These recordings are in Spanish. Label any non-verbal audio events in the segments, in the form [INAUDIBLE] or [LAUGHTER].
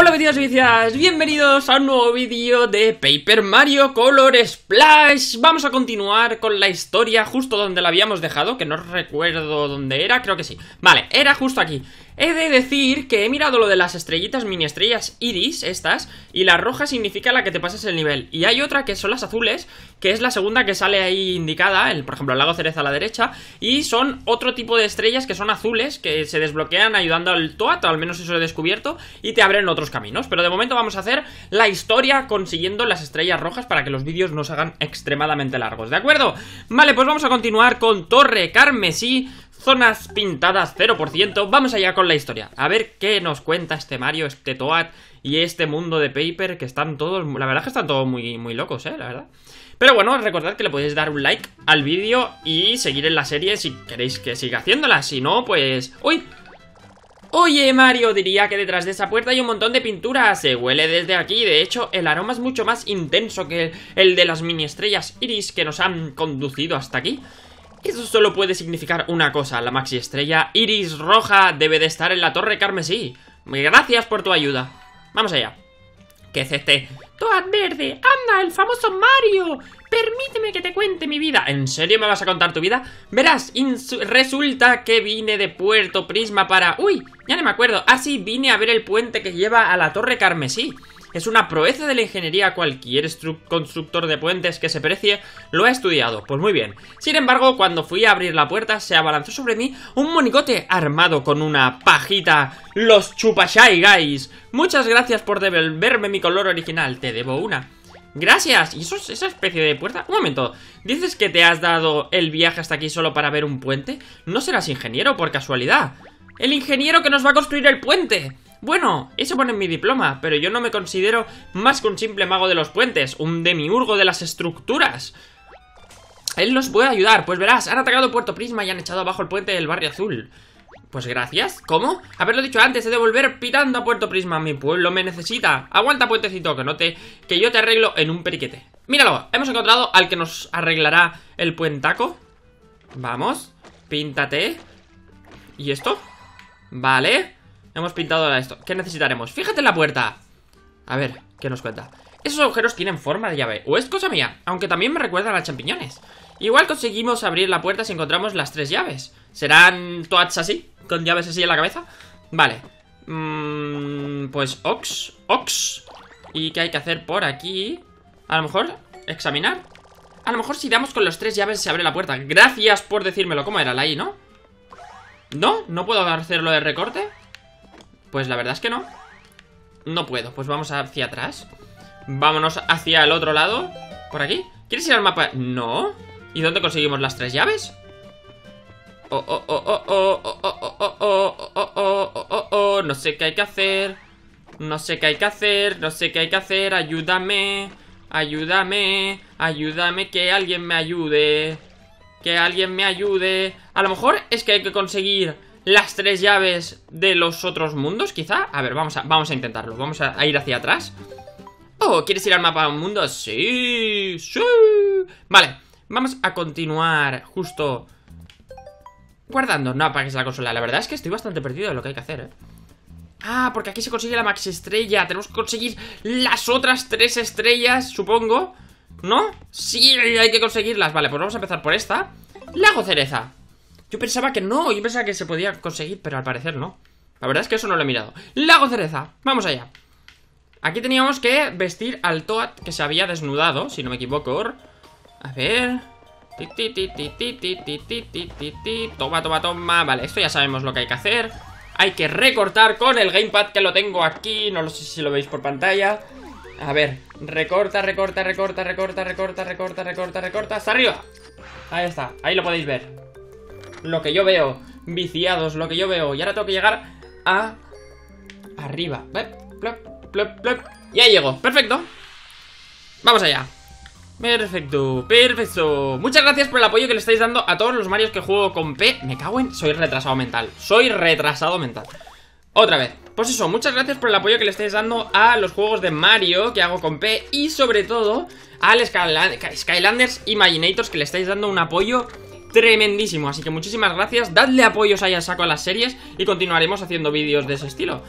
Hola vecinos y vecinas, bienvenidos a un nuevo vídeo de Paper Mario Color Splash. Vamos a continuar con la historia justo donde la habíamos dejado, que no recuerdo dónde era, creo que sí. Vale, era justo aquí He de decir que he mirado lo de las estrellitas, mini estrellas iris, estas Y la roja significa la que te pasas el nivel Y hay otra que son las azules, que es la segunda que sale ahí indicada el, Por ejemplo, el lago cereza a la derecha Y son otro tipo de estrellas que son azules, que se desbloquean ayudando al Toad, o al menos eso lo he descubierto Y te abren otros caminos, pero de momento vamos a hacer la historia consiguiendo las estrellas rojas Para que los vídeos no se hagan extremadamente largos, ¿de acuerdo? Vale, pues vamos a continuar con Torre Carmesí Zonas pintadas 0%, vamos allá con la historia. A ver qué nos cuenta este Mario, este Toad y este mundo de Paper Que están todos, la verdad es que están todos muy, muy locos, eh, la verdad. Pero bueno, recordad que le podéis dar un like al vídeo y seguir en la serie si queréis que siga haciéndola. Si no, pues... ¡Uy! Oye, Mario, diría que detrás de esa puerta hay un montón de pintura. Se huele desde aquí, de hecho, el aroma es mucho más intenso que el de las mini estrellas iris que nos han conducido hasta aquí eso solo puede significar una cosa, la maxi estrella Iris Roja debe de estar en la torre carmesí. Gracias por tu ayuda. Vamos allá. ¿Qué es este? Toad Verde, anda, el famoso Mario. Permíteme que te cuente mi vida. ¿En serio me vas a contar tu vida? Verás, resulta que vine de Puerto Prisma para... Uy, ya no me acuerdo. Ah, sí, vine a ver el puente que lleva a la torre carmesí. Es una proeza de la ingeniería cualquier constructor de puentes que se precie lo ha estudiado. Pues muy bien. Sin embargo, cuando fui a abrir la puerta, se abalanzó sobre mí un monicote armado con una pajita. ¡Los chupashai guys! Muchas gracias por devolverme mi color original. Te debo una. Gracias. ¿Y eso es esa especie de puerta? Un momento. ¿Dices que te has dado el viaje hasta aquí solo para ver un puente? ¿No serás ingeniero por casualidad? ¡El ingeniero que nos va a construir el puente! Bueno, eso pone en mi diploma, pero yo no me considero más que un simple mago de los puentes, un demiurgo de las estructuras. Él nos puede ayudar, pues verás, han atacado Puerto Prisma y han echado abajo el puente del barrio azul. Pues gracias, ¿cómo? Haberlo dicho antes, he de volver pitando a Puerto Prisma, mi pueblo me necesita. Aguanta puentecito, que no te... que yo te arreglo en un periquete. Míralo, hemos encontrado al que nos arreglará el puentaco. Vamos, píntate. ¿Y esto? Vale. Hemos pintado esto. ¿Qué necesitaremos? Fíjate en la puerta. A ver, ¿qué nos cuenta? Esos agujeros tienen forma de llave. ¿O es cosa mía? Aunque también me recuerdan a champiñones. Igual conseguimos abrir la puerta si encontramos las tres llaves. ¿Serán toads así? ¿Con llaves así en la cabeza? Vale. Mm, pues Ox. Ox. ¿Y qué hay que hacer por aquí? A lo mejor, examinar. A lo mejor si damos con las tres llaves se abre la puerta. Gracias por decírmelo. ¿Cómo era la I, no? ¿No? ¿No puedo hacerlo de recorte? Pues la verdad es que no No puedo, pues vamos hacia atrás Vámonos hacia el otro lado ¿Por aquí? ¿Quieres ir al mapa? No ¿Y dónde conseguimos las tres llaves? Oh, oh, oh, oh, oh, oh, oh, oh, oh, oh, oh, oh, oh, no sé qué hay que hacer No sé qué hay que hacer, no sé qué hay que hacer Ayúdame, ayúdame, ayúdame que alguien me ayude Que alguien me ayude A lo mejor es que hay que conseguir las tres llaves de los otros mundos, quizá. A ver, vamos a, vamos a intentarlo. Vamos a, ir hacia atrás. Oh, ¿quieres ir al mapa de un mundo? Sí, sí. Vale, vamos a continuar justo guardando. No apagues la consola. La verdad es que estoy bastante perdido de lo que hay que hacer, ¿eh? Ah, porque aquí se consigue la max estrella. Tenemos que conseguir las otras tres estrellas, supongo. ¿No? Sí, hay que conseguirlas. Vale, pues vamos a empezar por esta. Lago Cereza. Yo pensaba que no, yo pensaba que se podía conseguir, pero al parecer no. La verdad es que eso no lo he mirado. Lago Cereza, vamos allá. Aquí teníamos que vestir al Toad que se había desnudado, si no me equivoco. A ver... Toma, toma, toma. Vale, esto ya sabemos lo que hay que hacer. Hay que recortar con el gamepad que lo tengo aquí. No lo sé si lo veis por pantalla. A ver, recorta, recorta, recorta, recorta, recorta, recorta, recorta, recorta. ¡Hasta arriba! Ahí está, ahí lo podéis ver lo que yo veo. Viciados, lo que yo veo. Y ahora tengo que llegar a... Arriba. Y ahí llego. Perfecto. Vamos allá. Perfecto, perfecto Muchas gracias por el apoyo que le estáis dando a todos los Marios que juego con P Me cago en... Soy retrasado mental Soy retrasado mental Otra vez Pues eso, muchas gracias por el apoyo que le estáis dando a los juegos de Mario que hago con P Y sobre todo al Skylanders Imaginators que le estáis dando un apoyo tremendísimo Así que muchísimas gracias, dadle apoyos ahí a saco a las series Y continuaremos haciendo vídeos de ese estilo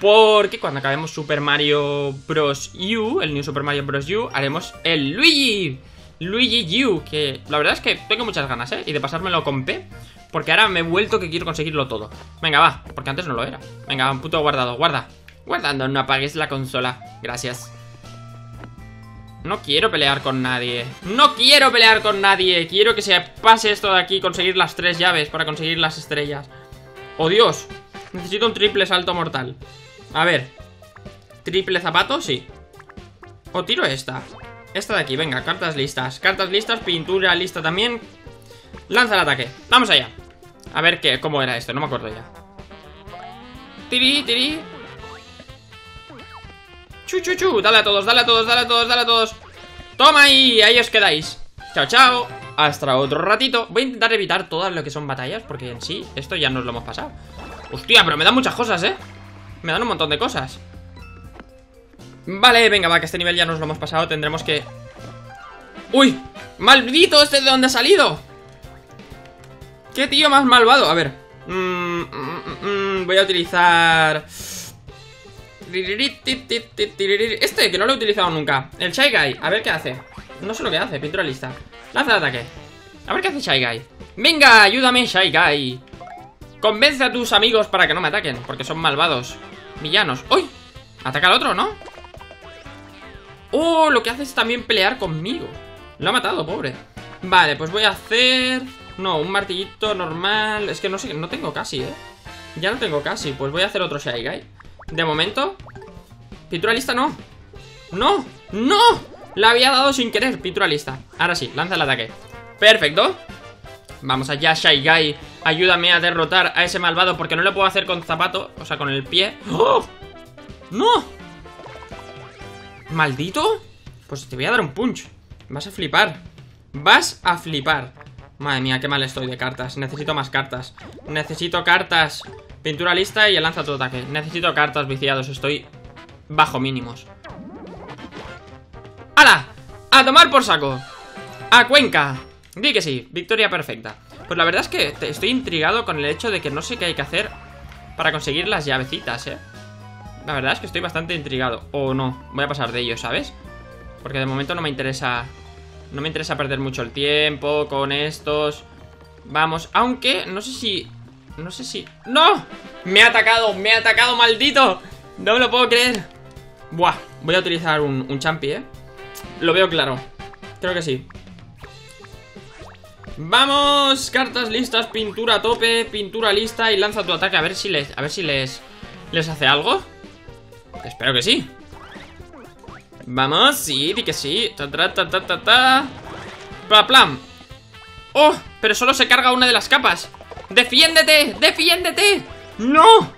Porque cuando acabemos Super Mario Bros. U, el New Super Mario Bros. U, haremos el Luigi. Luigi U, que la verdad es que tengo muchas ganas, ¿eh? Y de pasármelo con P, porque ahora me he vuelto que quiero conseguirlo todo. Venga, va, porque antes no lo era. Venga, un puto guardado, guarda. Guardando, no apagues la consola. Gracias. No quiero pelear con nadie. No quiero pelear con nadie. Quiero que se pase esto de aquí Conseguir las tres llaves para conseguir las estrellas. ¡Oh Dios! Necesito un triple salto mortal. A ver. ¿Triple zapato? Sí. O tiro esta. Esta de aquí, venga, cartas listas. Cartas listas, pintura lista también. Lanza el ataque, vamos allá. A ver qué, cómo era esto, no me acuerdo ya. Tiri, tiri Chu, chu, chu, dale a todos, dale a todos, dale a todos, dale a todos Toma ahí, ahí os quedáis Chao, chao Hasta otro ratito Voy a intentar evitar todas lo que son batallas Porque en sí, esto ya nos lo hemos pasado Hostia, pero me dan muchas cosas, ¿eh? Me dan un montón de cosas Vale, venga, va, que este nivel ya nos lo hemos pasado Tendremos que... ¡Uy! ¡Maldito este de dónde ha salido! ¡Qué tío más malvado! A ver mm, mm, mm, Voy a utilizar... Este, que no lo he utilizado nunca. El Shy Guy, a ver qué hace. No sé lo que hace, pintura lista. Lanza el ataque. A ver qué hace Shy Guy. Venga, ayúdame Shy Guy. Convence a tus amigos para que no me ataquen Porque son malvados. Villanos. ¡Uy! Ataca al otro, ¿no? ¡Oh! Lo que hace es también pelear conmigo. Lo ha matado, pobre. Vale, pues voy a hacer... No, un martillito normal. Es que no sé, no tengo casi, ¿eh? Ya no tengo casi. Pues voy a hacer otro Shy Guy de momento Pintura lista no. ¡No! ¡No! La había dado sin querer, pintura lista Ahora sí, lanza el ataque. Perfecto. Vamos allá, Shy Guy. Ayúdame a derrotar a ese malvado Porque no lo puedo hacer con zapato O sea, con el pie. ¡Oh! ¡No! ¿Maldito? Pues te voy a dar un punch. Vas a flipar. Vas a flipar. Madre mía, qué mal estoy de cartas. Necesito más cartas. Necesito cartas Pintura lista y lanza tu ataque Necesito cartas viciados, estoy bajo mínimos ¡Hala! ¡A tomar por saco! ¡A Cuenca! Di que sí, victoria perfecta Pues la verdad es que estoy intrigado con el hecho de que no sé qué hay que hacer Para conseguir las llavecitas, eh La verdad es que estoy bastante intrigado O no, voy a pasar de ello, ¿sabes? Porque de momento no me interesa No me interesa perder mucho el tiempo Con estos Vamos, aunque no sé si no sé si... ¡No! Me ha atacado, me ha atacado, maldito No me lo puedo creer Buah, voy a utilizar un, un champi, ¿eh? Lo veo claro Creo que sí Vamos, cartas listas, pintura a tope, pintura lista y lanza tu ataque a ver si les, a ver si les, les hace algo. Espero que sí. Vamos, sí, di que sí. Ta ta ta ta ta ta. Plam. Oh, pero solo se carga una de las capas. ¡Defiéndete! ¡Defiéndete! ¡No!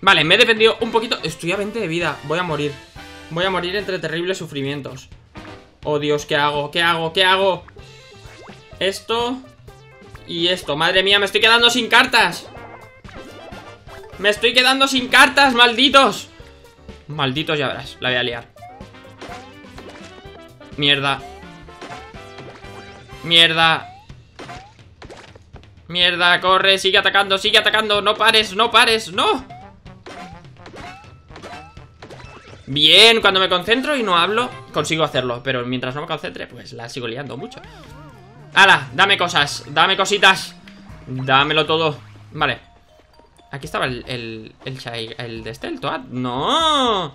Vale, me he defendido un poquito Estoy a 20 de vida, voy a morir Voy a morir entre terribles sufrimientos Oh Dios, ¿qué hago? ¿Qué hago? ¿Qué hago? Esto Y esto, madre mía, me estoy quedando sin cartas Me estoy quedando sin cartas, malditos Malditos, ya verás, la voy a liar Mierda Mierda. Mierda, corre, sigue atacando, sigue atacando. No pares, no pares, no. Bien, cuando me concentro y no hablo Consigo hacerlo, pero mientras no me concentre Pues la sigo liando mucho. ¡Hala! Dame cosas, dame cositas. Dámelo todo. Vale. Aquí estaba el, el, el, de este, el Toad ¡No!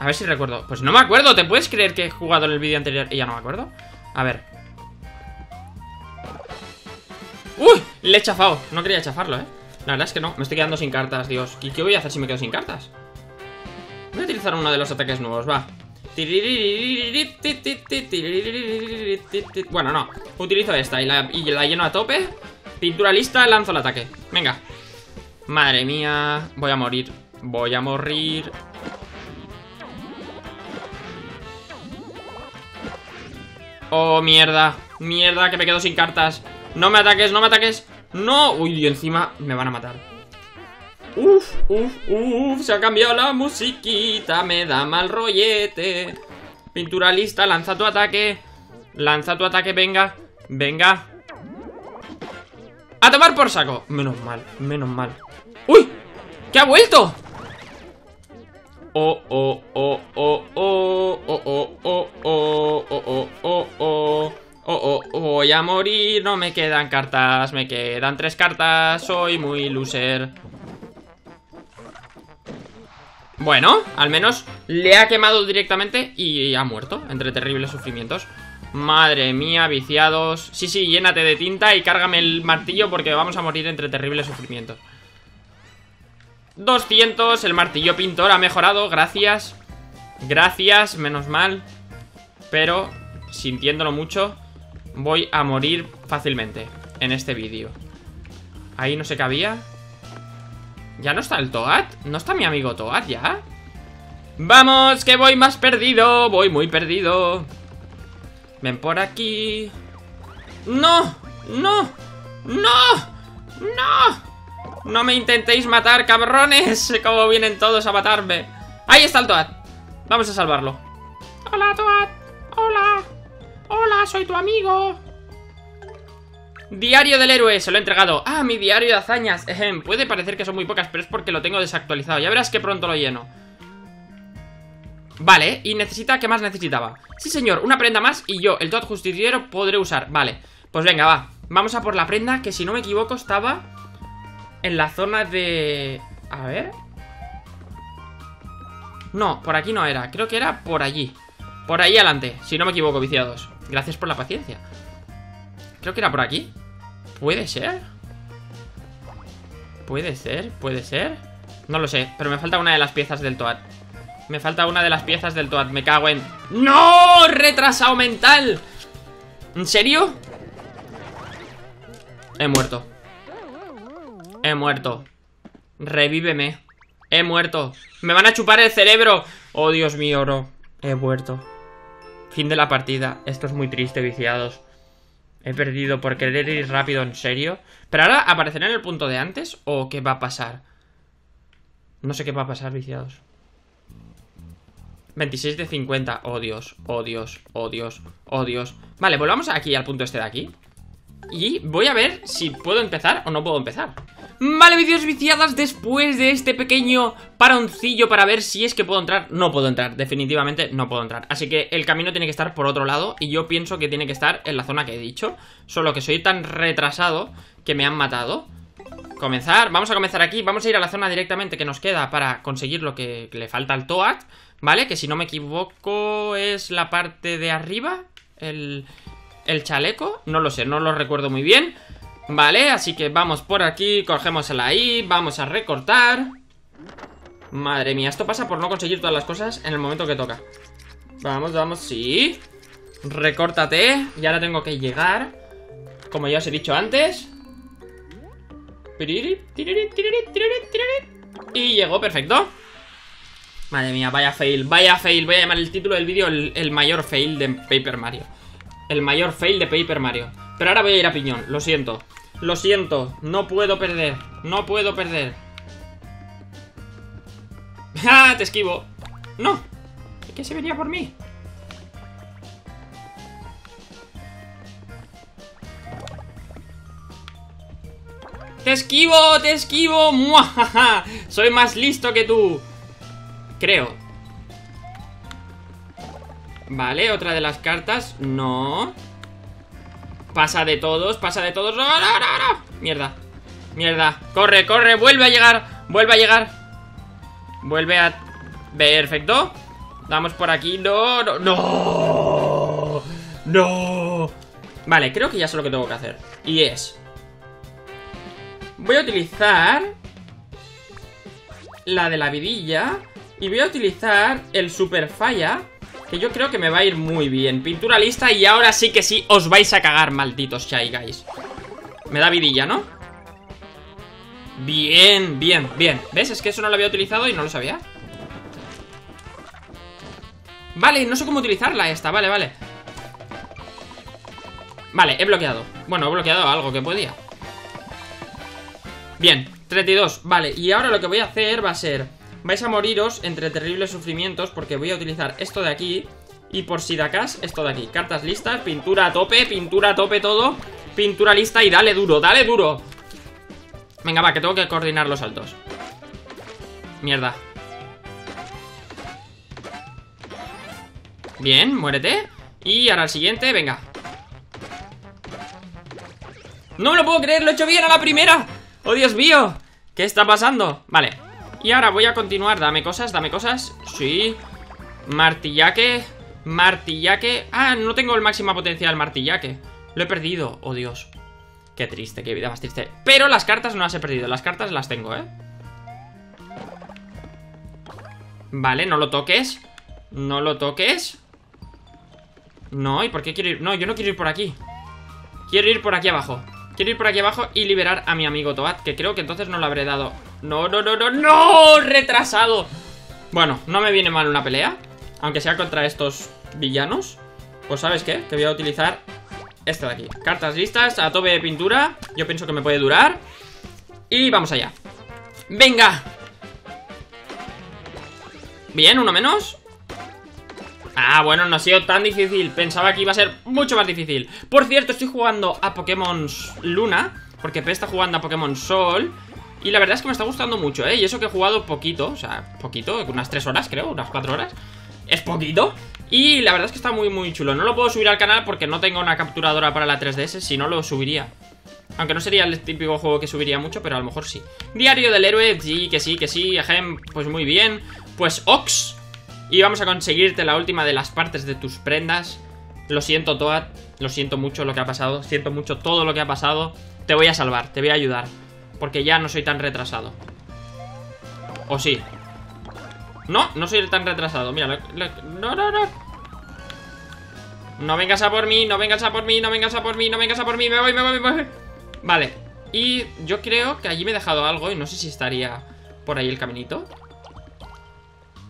A ver si recuerdo. Pues no me acuerdo, ¿te puedes creer que he jugado en el vídeo anterior y ya no me acuerdo? A ver ¡Uy! Le he chafado. No quería chafarlo, ¿eh? La verdad es que no. Me estoy quedando sin cartas, Dios. ¿Y qué voy a hacer si me quedo sin cartas? Voy a utilizar uno de los ataques nuevos, va. Bueno, no. Utilizo esta y la, y la lleno a tope. Pintura lista, lanzo el ataque. Venga. Madre mía. Voy a morir. Voy a morir. Oh, mierda. Mierda, que me quedo sin cartas. No me ataques, no me ataques No, uy, encima me van a matar Uf, uf, uf Se ha cambiado la musiquita Me da mal rollete Pintura lista, lanza tu ataque Lanza tu ataque, venga Venga ¡A tomar por saco! Menos mal, menos mal ¡Uy! ¿Qué ha vuelto? Oh, oh, oh, oh, oh, oh, oh, oh, oh, oh, oh, oh, oh, voy a morir, no me quedan cartas, me quedan tres cartas, soy muy loser. Bueno, al menos le ha quemado directamente y ha muerto, entre terribles sufrimientos. Madre mía, viciados. Sí, sí, llénate de tinta y cárgame el martillo porque vamos a morir entre terribles sufrimientos. 200, el martillo pintor ha mejorado, gracias Gracias, menos mal Pero, sintiéndolo mucho Voy a morir fácilmente En este vídeo Ahí no sé qué había ¿Ya no está el Toad? ¿No está mi amigo Toad ya? ¡Vamos, que voy más perdido! Voy muy perdido Ven por aquí ¡No! ¡No! ¡No! ¡No! No me intentéis matar, cabrones [LAUGHS] Como vienen todos a matarme Ahí está el Toad Vamos a salvarlo Hola, Toad Hola Hola, soy tu amigo Diario del héroe, se lo he entregado Ah, mi diario de hazañas Puede parecer que son muy pocas, pero es porque lo tengo desactualizado Ya verás que pronto lo lleno Vale, y necesita, ¿qué más necesitaba? Sí señor, una prenda más y yo, el Toad justiciero, podré usar Vale, pues venga, va Vamos a por la prenda que si no me equivoco estaba en la zona de... A ver... No, por aquí no era. Creo que era por allí. Por ahí adelante, si no me equivoco, viciados. Gracias por la paciencia. Creo que era por aquí. ¿Puede ser? ¿Puede ser? ¿Puede ser? No lo sé, pero me falta una de las piezas del Toad. Me falta una de las piezas del Toad. Me cago en... ¡No! ¡Retrasado mental! ¿En serio? He muerto. He muerto. Revíveme. He muerto. Me van a chupar el cerebro. Oh, Dios mío, no. He muerto. Fin de la partida. Esto es muy triste, viciados. He perdido por querer ir rápido, ¿en serio? ¿Pero ahora aparecerá en el punto de antes? ¿O qué va a pasar? No sé qué va a pasar, viciados. 26 de 50. Oh, Dios. Oh, Dios. Vale, volvamos aquí al punto este de aquí. Y voy a ver si puedo empezar o no puedo empezar. Vale, vídeos viciadas, después de este pequeño paroncillo para ver si es que puedo entrar No puedo entrar, definitivamente no puedo entrar. Así que el camino tiene que estar por otro lado Y yo pienso que tiene que estar en la zona que he dicho Solo que soy tan retrasado que me han matado. Comenzar, vamos a comenzar aquí Vamos a ir a la zona directamente que nos queda para conseguir lo que le falta al Toad ¿Vale? Que si no me equivoco es la parte de arriba El, el chaleco No lo sé, no lo recuerdo muy bien Vale, así que vamos por aquí Cogemos la I, vamos a recortar. Madre mía, esto pasa por no conseguir todas las cosas en el momento que toca. Vamos, vamos, sí. Recórtate Y ahora tengo que llegar Como ya os he dicho antes. Y llegó, perfecto. Madre mía, vaya fail, vaya fail. Voy a llamar el título del vídeo el, el mayor fail de Paper Mario. El mayor fail de Paper Mario. Pero ahora voy a ir a piñón, lo siento lo siento, no puedo perder No puedo perder [LAUGHS] ¡Ah! Te esquivo ¡No! ¿Qué se venía por mí? ¡Te esquivo! ¡Te esquivo! ¡Muajaja! Soy más listo que tú Creo Vale, otra de las cartas No Pasa de todos, pasa de todos. ¡No, no, no, no! Mierda. Mierda. Corre, corre. Vuelve a llegar. Vuelve a llegar. Vuelve a... Perfecto. Vamos por aquí. No, no, no. No. Vale, creo que ya sé lo que tengo que hacer. Y es... Voy a utilizar... La de la vidilla. Y voy a utilizar el super falla que yo creo que me va a ir muy bien. Pintura lista y ahora sí que sí Os vais a cagar, malditos Shy Guys. Me da vidilla, ¿no? Bien, bien, bien. ¿Ves? Es que eso no lo había utilizado y no lo sabía. Vale, no sé cómo utilizarla esta. Vale, vale. Vale, he bloqueado. Bueno, he bloqueado algo que podía. Bien, 32 Vale, y ahora lo que voy a hacer va a ser Vais a moriros entre terribles sufrimientos porque voy a utilizar esto de aquí y por si de esto de aquí. Cartas listas, pintura a tope, pintura a tope todo Pintura lista y dale duro, dale duro. Venga, va, que tengo que coordinar los saltos. Mierda. Bien, muérete. Y ahora el siguiente, venga. No me lo puedo creer, lo he hecho bien a la primera. ¡Oh, Dios mío! ¿Qué está pasando? Vale Y ahora voy a continuar, dame cosas, dame cosas. Sí. Martillaque Martillaque. Ah, no tengo el máxima potencia del martillaque. Lo he perdido, oh Dios. Qué triste, qué vida más triste. Pero las cartas no las he perdido, las cartas las tengo, ¿eh? Vale, no lo toques. No lo toques. No, ¿y por qué quiero ir? No, yo no quiero ir por aquí. Quiero ir por aquí abajo. Quiero ir por aquí abajo y liberar a mi amigo Toad Que creo que entonces no lo habré dado No, no, no, no, no Retrasado. Bueno, no me viene mal una pelea Aunque sea contra estos villanos. Pues ¿sabes qué? Que voy a utilizar este de aquí. Cartas listas, a tope de pintura. Yo pienso que me puede durar. Y vamos allá. ¡Venga! Bien, uno menos. Ah, bueno, no ha sido tan difícil. Pensaba que iba a ser mucho más difícil. Por cierto, estoy jugando a Pokémon Luna Porque P está jugando a Pokémon Sol Y la verdad es que me está gustando mucho, ¿eh? Y eso que he jugado poquito, o sea, poquito Unas 3 horas, creo, unas 4 horas Es poquito Y la verdad es que está muy, muy chulo No lo puedo subir al canal porque no tengo una capturadora para la 3DS Si no, lo subiría aunque no sería el típico juego que subiría mucho, pero a lo mejor sí. Diario del héroe, sí, que sí, que sí. Ajem, pues muy bien. Pues Ox, y vamos a conseguirte la última de las partes de tus prendas Lo siento Toad, lo siento mucho lo que ha pasado Siento mucho todo lo que ha pasado Te voy a salvar, te voy a ayudar Porque ya no soy tan retrasado. ¿O sí? No, no soy tan retrasado. Mira, no, no, no. No vengas a por mí, no vengas a por mí No vengas a por mí, no vengas a por mí Me voy, me voy, me voy. Vale, y yo creo que allí me he dejado algo Y no sé si estaría por ahí el caminito.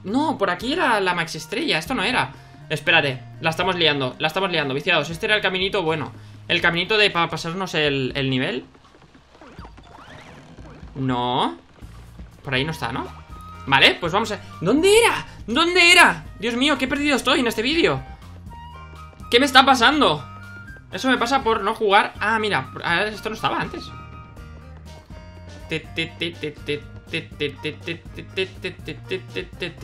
No, por aquí era la max estrella, esto no era. Espérate, la estamos liando, la estamos liando, viciados Este era el caminito bueno. El caminito de para pasarnos el, el nivel No Por ahí no está, ¿no? Vale, pues vamos a... ¿Dónde era? ¿Dónde era? Dios mío, qué perdido estoy en este vídeo ¿Qué me está pasando? Eso me pasa por no jugar Ah, mira, esto no estaba antes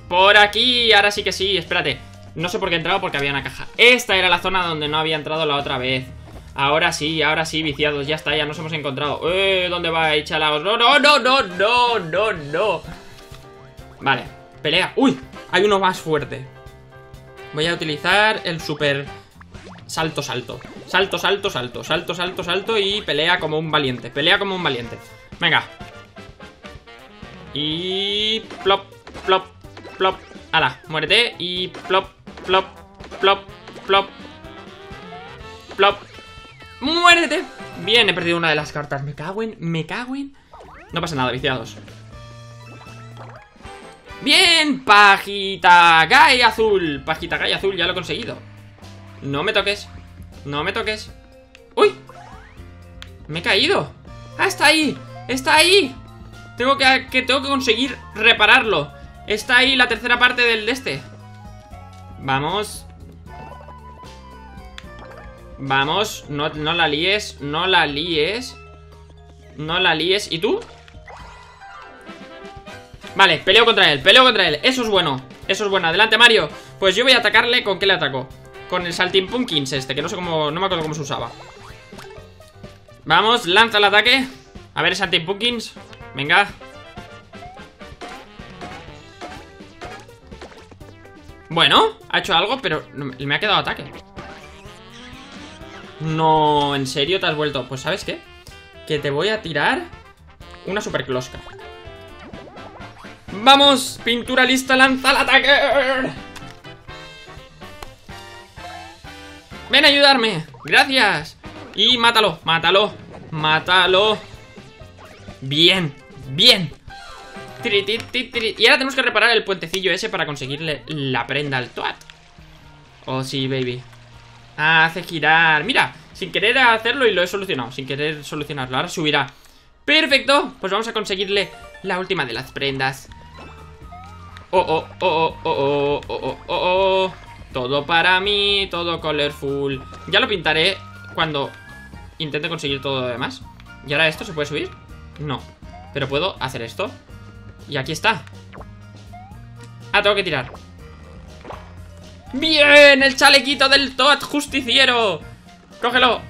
por aquí, ahora sí que sí, espérate No sé por qué he entrado porque había una caja Esta era la zona donde no había entrado la otra vez Ahora sí, ahora sí, viciados Ya está, ya nos hemos encontrado eh, ¿Dónde va, chalaos? No, no, no, no, no, no, no Vale, pelea Uy, hay uno más fuerte Voy a utilizar el super Salto, salto Salto, salto, salto Salto, salto, salto Y pelea como un valiente Pelea como un valiente Venga y... Plop, plop, plop. Ala, muérete. Y plop, plop, plop, plop. Plop. ¡Muérete! Bien, he perdido una de las cartas. Me cago en... Me cago en... No pasa nada, viciados. ¡Bien! Pajita Gai azul. Pajita Gai azul, ya lo he conseguido. No me toques. No me toques. ¡Uy! Me he caído. ¡Ah, está ahí! ¡Está ahí! Tengo que, que, tengo que conseguir repararlo Está ahí la tercera parte del de este Vamos Vamos no, la líes No la líes. No la líes. ¿Y tú? Vale, peleo contra él, peleo contra él. Eso es bueno, eso es bueno. Adelante Mario. Pues yo voy a atacarle, ¿con qué le ataco? Con el Salting Pumpkins este, que no sé cómo No me acuerdo cómo se usaba. Vamos, lanza el ataque. A ver, Salting Pumpkins. Venga. Bueno, ha hecho algo, pero me ha quedado ataque No, ¿en serio te has vuelto? Pues ¿sabes qué? Que te voy a tirar Una super closca ¡Vamos! Pintura lista, lanza el ataque. Ven a ayudarme. Gracias. Y mátalo, mátalo Mátalo. Bien Bien. Y ahora tenemos que reparar el puentecillo ese Para conseguirle la prenda al Toad Oh sí, baby Hace girar, mira Sin querer hacerlo y lo he solucionado Sin querer solucionarlo, ahora subirá Perfecto, pues vamos a conseguirle La última de las prendas Oh, oh, oh, oh, oh, oh, oh, oh, oh Todo para mí, todo colorful Ya lo pintaré cuando intente conseguir todo lo demás. ¿Y ahora esto se puede subir? No. Pero puedo hacer esto. Y aquí está. Ah, tengo que tirar. ¡Bien! ¡El chalequito del Toad justiciero! ¡Cógelo!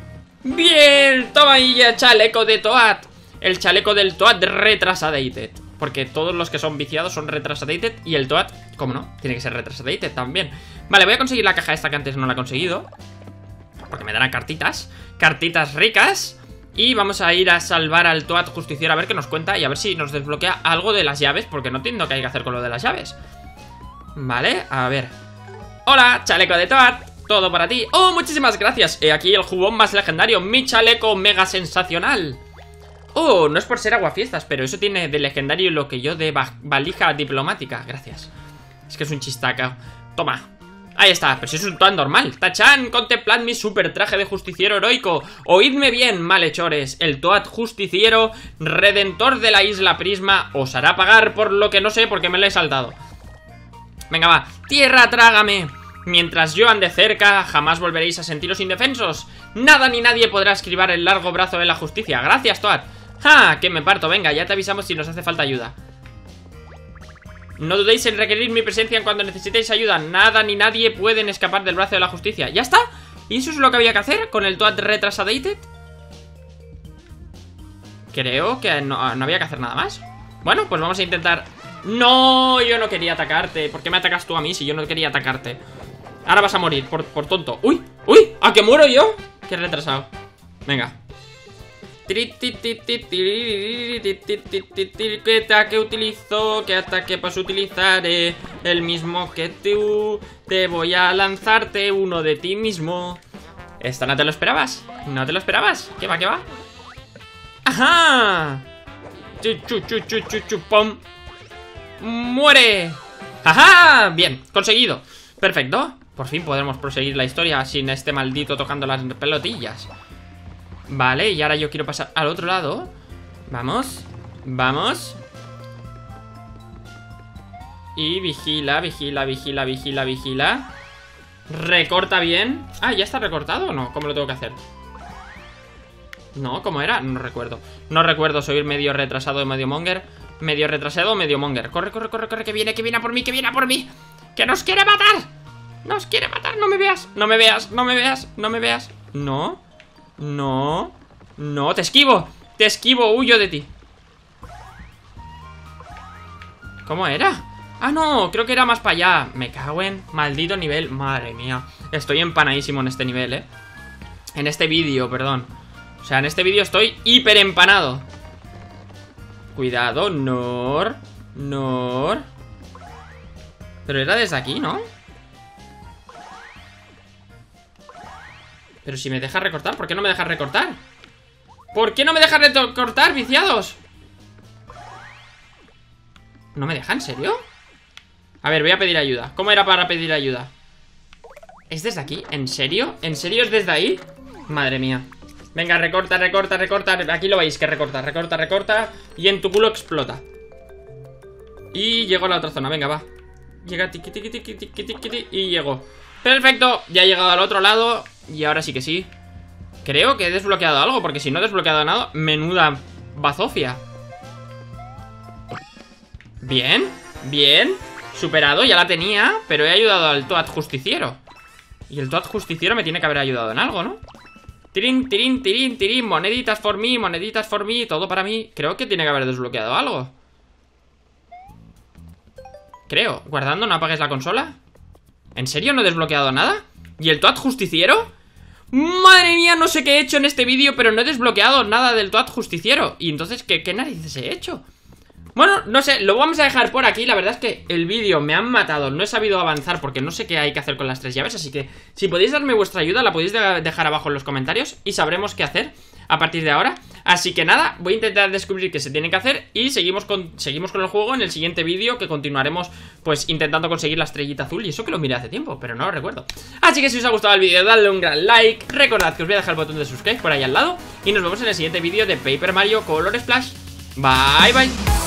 ¡Bien! Toma ahí el chaleco de Toad. El chaleco del Toad retrasadated. Porque todos los que son viciados son retrasadated y el Toad, ¿cómo no? Tiene que ser retrasadated también. Vale, voy a conseguir la caja esta que antes no la he conseguido. Porque me darán cartitas. Cartitas ricas. Y vamos a ir a salvar al Toad justiciero a ver qué nos cuenta y a ver si nos desbloquea algo de las llaves, porque no entiendo qué hay que hacer con lo de las llaves. Vale, a ver. Hola, chaleco de Toad. Todo para ti. ¡Oh, muchísimas gracias! Aquí el jubón más legendario, mi chaleco mega sensacional. Oh, no es por ser aguafiestas, pero eso tiene de legendario lo que yo de valija diplomática. Gracias. Es que es un chistaca. Toma, Ahí está, pero si es un toad normal Tachan, contemplad mi super traje de justiciero heroico Oídme bien, malhechores El toad justiciero, redentor de la isla Prisma Os hará pagar por lo que no sé porque me lo he saltado Venga va, tierra trágame Mientras yo ande cerca, jamás volveréis a sentiros indefensos Nada ni nadie podrá escribir el largo brazo de la justicia Gracias, Toad ¡Ja! Que me parto, venga, ya te avisamos si nos hace falta ayuda no dudéis en requerir mi presencia en cuando necesitéis ayuda. Nada ni nadie pueden escapar del brazo de la justicia. ¿Ya está? ¿Y eso es lo que había que hacer con el Toad Retrasadated? Creo que no, había que hacer nada más. Bueno, pues vamos a intentar... ¡No! Yo no quería atacarte. ¿Por qué me atacas tú a mí si yo no quería atacarte? Ahora vas a morir por, por tonto. ¡Uy! ¡Uy! ¿A qué muero yo? Qué retrasado. Venga. ¿Qué ataque utilizo? ¿Qué ataque pues utilizaré? El mismo que tú Te voy a lanzarte uno de ti mismo ¿Esto no te lo esperabas? ¿No te lo esperabas? ¿Qué va, qué va? ¡Ajá! Chu, pom. ¡Muere! ¡Ajá! Bien, conseguido Perfecto Por fin podremos proseguir la historia sin este maldito tocando las pelotillas Vale, y ahora yo quiero pasar al otro lado Vamos Vamos Y vigila, vigila, vigila, vigila, vigila Recorta bien Ah, ¿ya está recortado o no? ¿Cómo lo tengo que hacer? No, ¿cómo era? No recuerdo No recuerdo, soy medio retrasado de medio monger Medio retrasado medio monger Corre, corre, corre, corre, que viene, que viene a por mí, que viene a por mí ¡Que nos quiere matar! ¡Nos quiere matar! ¡No me veas! ¡No me veas! ¡No me veas! ¡No me veas! ¿No? No No, te esquivo Te esquivo, huyo de ti ¿Cómo era? Ah, no, creo que era más para allá Me cago en maldito nivel Madre mía Estoy empanadísimo en este nivel, eh En este vídeo, perdón O sea, en este vídeo estoy hiper empanado Cuidado, Nor Nor Pero era desde aquí, ¿no? Pero si me deja recortar, ¿por qué no me deja recortar? ¿Por qué no me deja recortar, viciados? ¿No me deja? ¿En serio? A ver, voy a pedir ayuda ¿Cómo era para pedir ayuda? ¿Es desde aquí? ¿En serio? ¿En serio es desde ahí? Madre mía Venga, recorta, recorta, recorta. Aquí lo veis que recorta, recorta, recorta. Y en tu culo explota. Y llego a la otra zona, venga, va. Llega, tiqui, tiqui, tiqui, tiqui, tiqui, Y llego. Perfecto, ya he llegado al otro lado. Y ahora sí que sí. Creo que he desbloqueado algo Porque si no he desbloqueado nada Menuda bazofia. Bien, bien. Superado, ya la tenía Pero he ayudado al Toad justiciero. Y el Toad justiciero me tiene que haber ayudado en algo, ¿no? Tirín, tirín, tirín, tirín. Moneditas for mí, moneditas for mí. Todo para mí. Creo que tiene que haber desbloqueado algo. Creo. Guardando, no apagues la consola ¿En serio no he desbloqueado nada? ¿Y el Toad justiciero? Madre mía, no sé qué he hecho en este vídeo Pero no he desbloqueado nada del Toad justiciero. Y entonces, ¿qué, ¿qué narices he hecho? Bueno, no sé, lo vamos a dejar por aquí. La verdad es que el vídeo me han matado. No he sabido avanzar porque no sé qué hay que hacer con las tres llaves Así que si podéis darme vuestra ayuda La podéis dejar abajo en los comentarios Y sabremos qué hacer a partir de ahora. Así que nada, voy a intentar descubrir qué se tiene que hacer Y seguimos con, seguimos con el juego en el siguiente vídeo Que continuaremos pues intentando conseguir la estrellita azul Y eso que lo miré hace tiempo, pero no lo recuerdo. Así que si os ha gustado el vídeo, dadle un gran like. Recordad que os voy a dejar el botón de subscribe por ahí al lado Y nos vemos en el siguiente vídeo de Paper Mario Color Splash. Bye bye